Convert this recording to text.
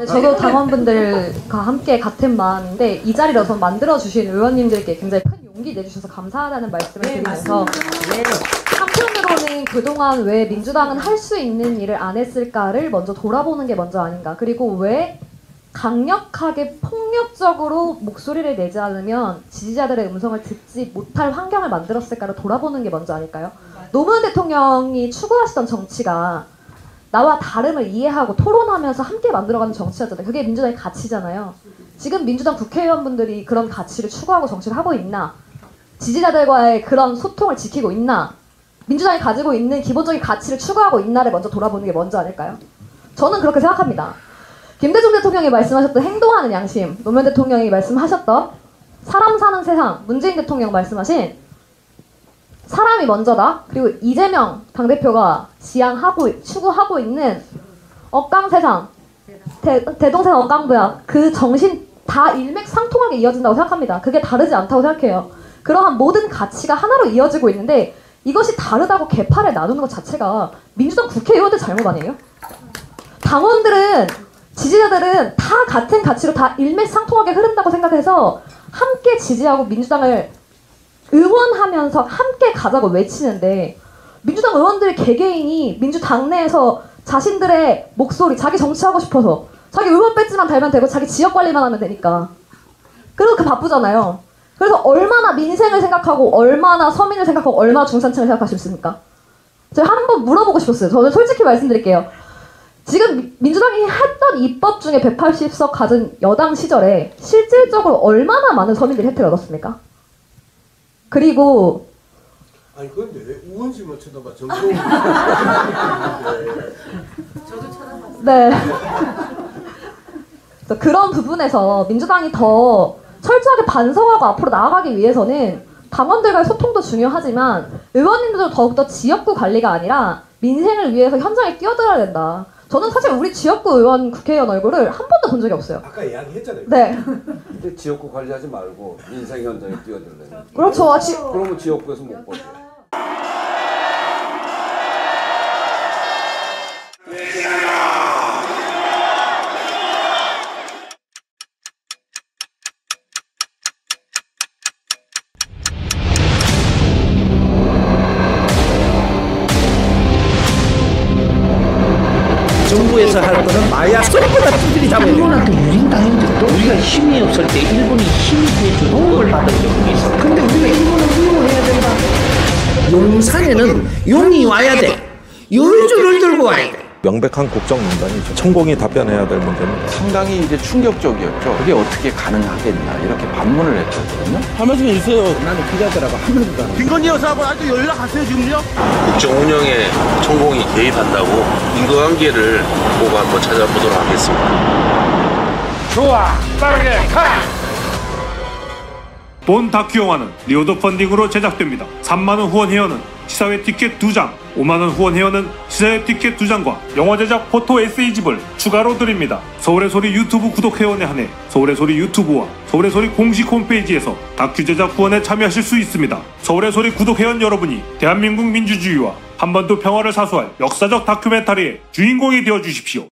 네, 저도 당원분들과 함께 같은 마음인데 이 자리를 우선 만들어 주신 의원님들께 굉장히 큰 용기 내주셔서 감사하다는 말씀을 드리면서 한편으로는 그동안 왜 민주당은 할 수 있는 일을 안 했을까를 먼저 돌아보는 게 먼저 아닌가. 그리고 왜 강력하게 폭력적으로 목소리를 내지 않으면 지지자들의 음성을 듣지 못할 환경을 만들었을까를 돌아보는 게 먼저 아닐까요? 노무현 대통령이 추구하시던 정치가 나와 다름을 이해하고 토론하면서 함께 만들어가는 정치였잖아요. 그게 민주당의 가치잖아요. 지금 민주당 국회의원분들이 그런 가치를 추구하고 정치를 하고 있나? 지지자들과의 그런 소통을 지키고 있나? 민주당이 가지고 있는 기본적인 가치를 추구하고 있나를 먼저 돌아보는 게 먼저 아닐까요? 저는 그렇게 생각합니다. 김대중 대통령이 말씀하셨던 행동하는 양심, 노무현 대통령이 말씀하셨던 사람 사는 세상, 문재인 대통령 말씀하신 사람이 먼저다. 그리고 이재명 당대표가 지향하고 추구하고 있는 억강 세상, 대, 대동세상 억강부야. 그 정신 다 일맥상통하게 이어진다고 생각합니다. 그게 다르지 않다고 생각해요. 그러한 모든 가치가 하나로 이어지고 있는데 이것이 다르다고 개파를 나누는 것 자체가 민주당 국회의원들 잘못 아니에요? 당원들은 지지자들은 다 같은 가치로 다 일맥상통하게 흐른다고 생각해서 함께 지지하고 민주당을 응원하면서 함께 가자고 외치는데 민주당 의원들 개개인이 민주당 내에서 자신들의 목소리, 자기 정치하고 싶어서 자기 의원 배지만 달면 되고 자기 지역 관리만 하면 되니까 그리고 그 바쁘잖아요. 그래서 얼마나 민생을 생각하고 얼마나 서민을 생각하고 얼마나 중산층을 생각하셨습니까? 제가 한번 물어보고 싶었어요. 저는 솔직히 말씀드릴게요. 지금 미- 민주당이 했던 입법 중에 180석 가진 여당 시절에 실질적으로 얼마나 많은 서민들이 혜택을 얻었습니까? 그리고 아니 그런데 왜 우원씨만 쳐다봐 정동 네. 그래서 그런 부분에서 민주당이 더 철저하게 반성하고 앞으로 나아가기 위해서는 당원들과의 소통도 중요하지만 의원님들도 더욱더 지역구 관리가 아니라 민생을 위해서 현장에 뛰어들어야 된다. 저는 사실 우리 지역구 의원 국회의원 얼굴을 한 번도 본 적이 없어요. 아까 이야기했잖아요. 네. 근데 지역구 관리하지 말고 민생 현장에 뛰어들래. 그렇죠. 지, 그러면 지역구에서 못 보지. 정부에서 할 거는 마약 쏙보다 두들이 잡아야 돼. 일본한테 우린 당했는데도 우리가 힘이 없을 때 일본이 힘이 돼서 도움을 받은 적이 있어. 근데 우리가 일본을 이용해야 된다. 용산에는 용이 와야 돼. 열줄을 들고 와야 돼. 명백한 국정농단이죠. 천공이 답변해야 될 문제입니다. 상당히 이제 충격적이었죠. 그게 어떻게 가능하겠나 이렇게 반문을 했거든요. 한 말씀 해주세요. 나는 기자들하고 한 번도 안 김건희 여사하고 아직 연락하세요 지금요? 국정 운영에 천공이 개입한다고 인과관계를 보고 한번 찾아보도록 하겠습니다. 본 다큐 영화는 reward funding으로 제작됩니다. 3만원 후원 회원은 시사회 티켓 2장, 5만원 후원 회원은 시사회 티켓 2장과 영화 제작 포토 에세이집을 추가로 드립니다. 서울의 소리 유튜브 구독 회원에 한해 서울의 소리 유튜브와 서울의 소리 공식 홈페이지에서 다큐 제작 후원에 참여하실 수 있습니다. 서울의 소리 구독 회원 여러분이 대한민국 민주주의와 한반도 평화를 사수할 역사적 다큐멘터리의 주인공이 되어 주십시오.